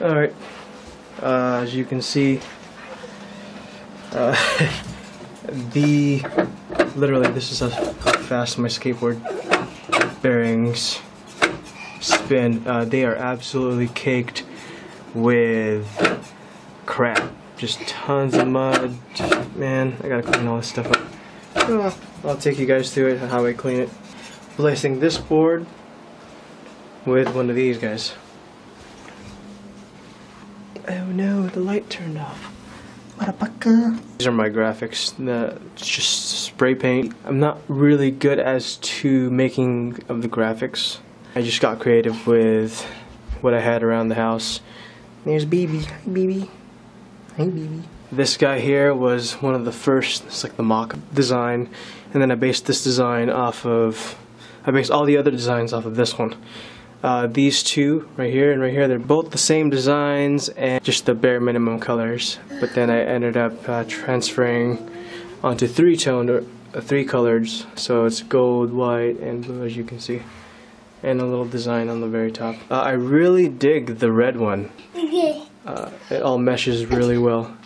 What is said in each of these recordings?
Alright, uh, as you can see, uh, the, literally this is how fast my skateboard bearings spin. Uh, they are absolutely caked with crap. Just tons of mud. Man, I gotta clean all this stuff up. Well, I'll take you guys through it, how I clean it. Placing this board with one of these guys. Oh no, the light turned off. What a Motherfucker. These are my graphics. The, it's just spray paint. I'm not really good as to making of the graphics. I just got creative with what I had around the house. There's BB. Hi BB. Hi BB. This guy here was one of the first, it's like the mock design. And then I based this design off of, I based all the other designs off of this one. Uh, these two right here and right here they're both the same designs and just the bare minimum colors. But then I ended up uh, transferring onto three toned or uh, three colors. So it's gold white and blue as you can see. And a little design on the very top. Uh, I really dig the red one. Uh, it all meshes really well.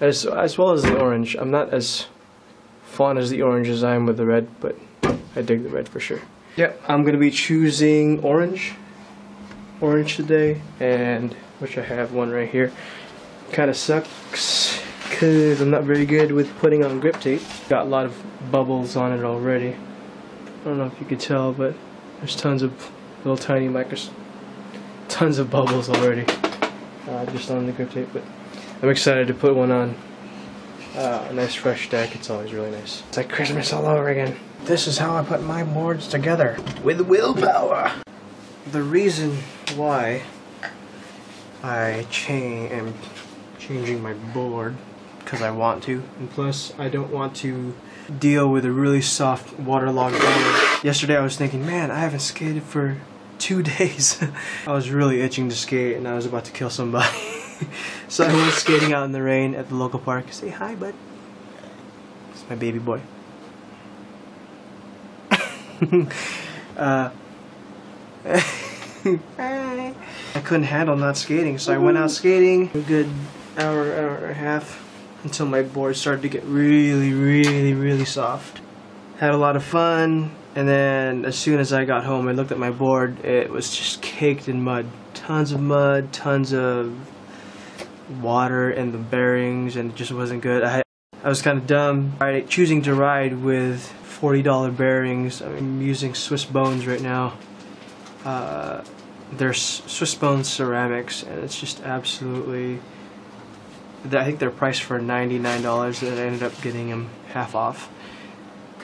As, as well as the orange. I'm not as fond as the orange as I am with the red but I dig the red for sure Yep, I'm gonna be choosing orange, orange today, and which I have one right here. Kind of sucks because I'm not very good with putting on grip tape. Got a lot of bubbles on it already. I don't know if you could tell, but there's tons of little tiny micros, tons of bubbles already, uh, just on the grip tape. But I'm excited to put one on. Uh, a nice fresh deck. It's always really nice. It's like Christmas all over again. This is how I put my boards together with willpower. The reason why I change am changing my board because I want to, and plus I don't want to deal with a really soft waterlogged board. Yesterday I was thinking, man, I haven't skated for two days. I was really itching to skate and I was about to kill somebody. so I went skating out in the rain at the local park. Say hi, bud. It's my baby boy. uh, I couldn't handle not skating, so I went out skating a good hour, hour and a half until my board started to get really, really, really soft. Had a lot of fun, and then as soon as I got home, I looked at my board. It was just caked in mud. Tons of mud, tons of water and the bearings, and it just wasn't good. I, I was kind of dumb I, choosing to ride with $40 bearings. I'm using Swiss Bones right now. Uh, they're Swiss Bones ceramics, and it's just absolutely. I think they're priced for $99, and I ended up getting them half off.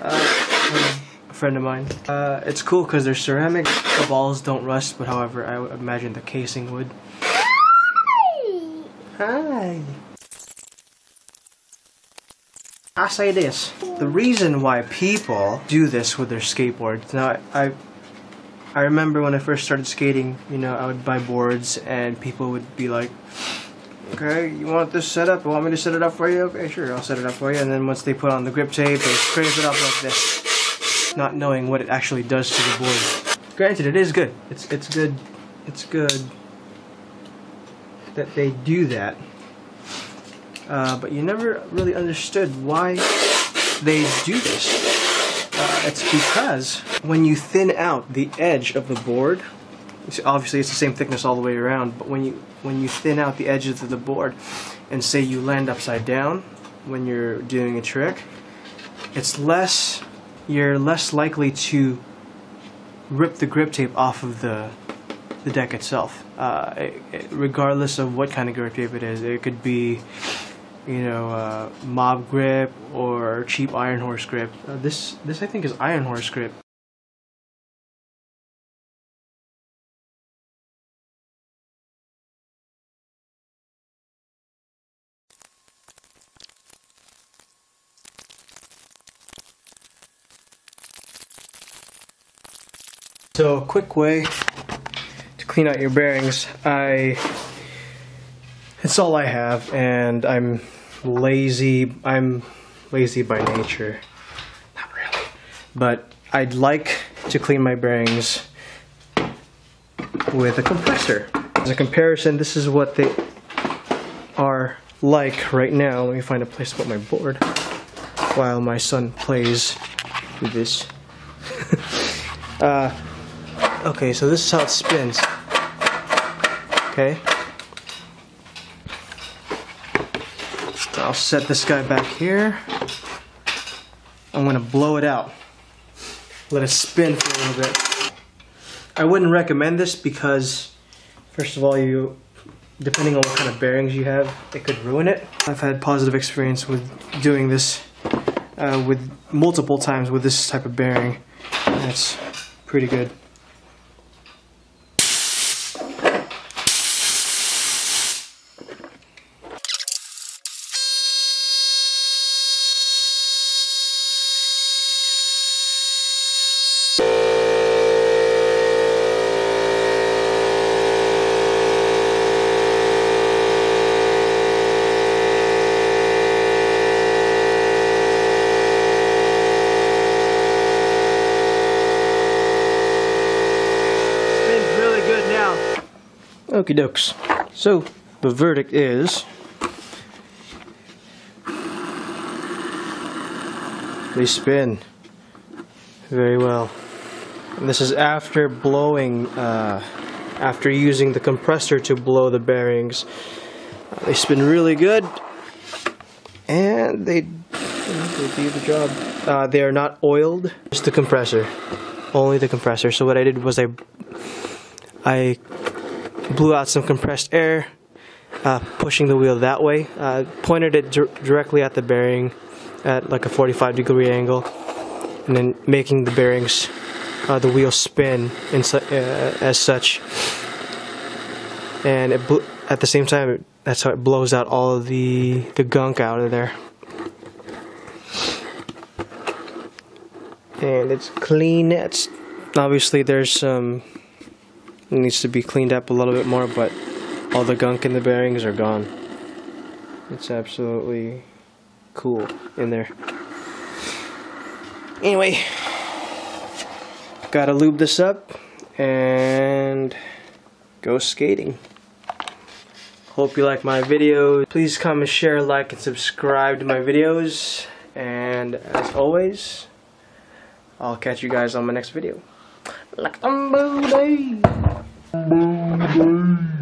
Uh, a friend of mine. Uh, it's cool because they're ceramic. The balls don't rust, but however, I imagine the casing would. Hi. I say this. The reason why people do this with their skateboards. Now, I, I remember when I first started skating, you know, I would buy boards and people would be like, okay, you want this set up? You want me to set it up for you? Okay, sure, I'll set it up for you. And then once they put on the grip tape, they scrape it up like this, not knowing what it actually does to the board. Granted, it is good. It's, it's good. It's good that they do that. Uh, but you never really understood why they do this. Uh, it's because when you thin out the edge of the board, obviously it's the same thickness all the way around, but when you when you thin out the edges of the board, and say you land upside down when you're doing a trick, it's less you're less likely to rip the grip tape off of the the deck itself. Uh, it, it, regardless of what kind of grip tape it is, it could be, you know, uh, mob grip or cheap iron horse grip. Uh, this this I think is iron horse grip. So, a quick way to clean out your bearings. I it's all I have, and I'm lazy. I'm lazy by nature. Not really, but I'd like to clean my bearings with a compressor. As a comparison, this is what they are like right now. Let me find a place to put my board while my son plays with this. uh, okay, so this is how it spins. Okay. I'll set this guy back here. I'm gonna blow it out. Let it spin for a little bit. I wouldn't recommend this because, first of all, you, depending on what kind of bearings you have, it could ruin it. I've had positive experience with doing this uh, with multiple times with this type of bearing. That's pretty good. Okie dokes. So, the verdict is they spin very well. And this is after blowing, uh, after using the compressor to blow the bearings. Uh, they spin really good, and they, they do the job. Uh, they are not oiled, just the compressor, only the compressor. So what I did was I, I blew out some compressed air, uh, pushing the wheel that way. Uh, pointed it directly at the bearing at like a 45 degree angle, and then making the bearings, uh, the wheel spin su uh, as such. And at the same time, that's how it blows out all of the, the gunk out of there. And it's clean. It's obviously there's some it needs to be cleaned up a little bit more, but all the gunk in the bearings are gone. It's absolutely cool in there. Anyway, gotta lube this up and go skating. Hope you like my videos. Please comment, share, like, and subscribe to my videos. And as always, I'll catch you guys on my next video. Like a Boom.